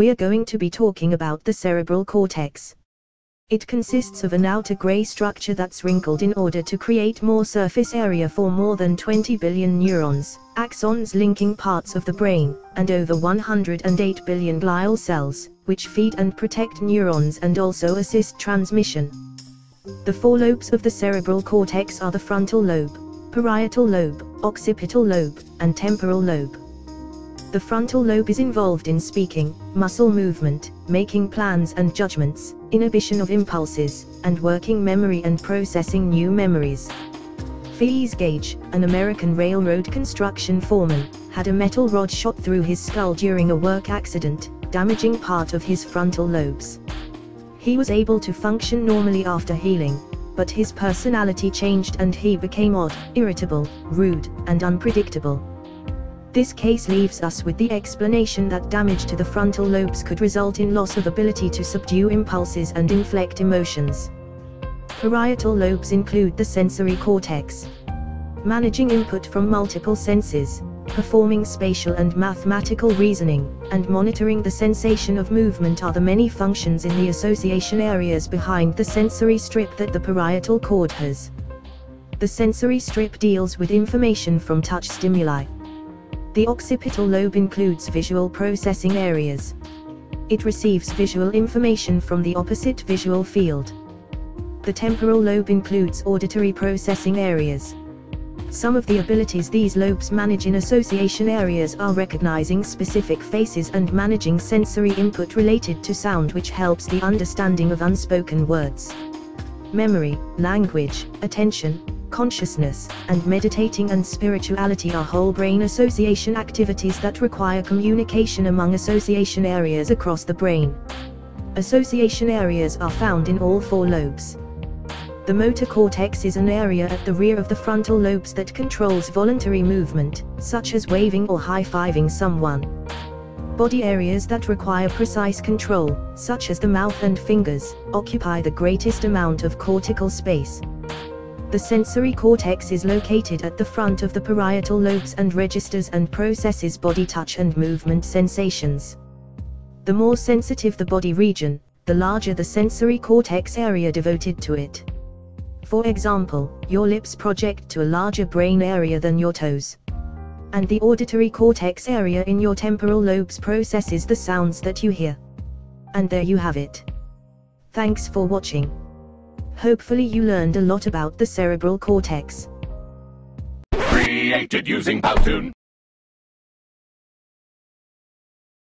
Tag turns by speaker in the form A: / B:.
A: we are going to be talking about the cerebral cortex. It consists of an outer gray structure that's wrinkled in order to create more surface area for more than 20 billion neurons, axons linking parts of the brain, and over 108 billion glial cells, which feed and protect neurons and also assist transmission. The four lobes of the cerebral cortex are the frontal lobe, parietal lobe, occipital lobe, and temporal lobe. The frontal lobe is involved in speaking, muscle movement, making plans and judgments, inhibition of impulses, and working memory and processing new memories. Phineas Gage, an American railroad construction foreman, had a metal rod shot through his skull during a work accident, damaging part of his frontal lobes. He was able to function normally after healing, but his personality changed and he became odd, irritable, rude, and unpredictable. This case leaves us with the explanation that damage to the frontal lobes could result in loss of ability to subdue impulses and inflect emotions. Parietal lobes include the sensory cortex. Managing input from multiple senses, performing spatial and mathematical reasoning, and monitoring the sensation of movement are the many functions in the association areas behind the sensory strip that the parietal cord has. The sensory strip deals with information from touch stimuli. The occipital lobe includes visual processing areas. It receives visual information from the opposite visual field. The temporal lobe includes auditory processing areas. Some of the abilities these lobes manage in association areas are recognizing specific faces and managing sensory input related to sound which helps the understanding of unspoken words. Memory, language, attention, consciousness, and meditating and spirituality are whole brain association activities that require communication among association areas across the brain. Association areas are found in all four lobes. The motor cortex is an area at the rear of the frontal lobes that controls voluntary movement, such as waving or high-fiving someone. Body areas that require precise control, such as the mouth and fingers, occupy the greatest amount of cortical space. The sensory cortex is located at the front of the parietal lobes and registers and processes body touch and movement sensations. The more sensitive the body region, the larger the sensory cortex area devoted to it. For example, your lips project to a larger brain area than your toes. And the auditory cortex area in your temporal lobes processes the sounds that you hear. And there you have it. Thanks for watching. Hopefully you learned a lot about the cerebral cortex.
B: Created using Powtoon.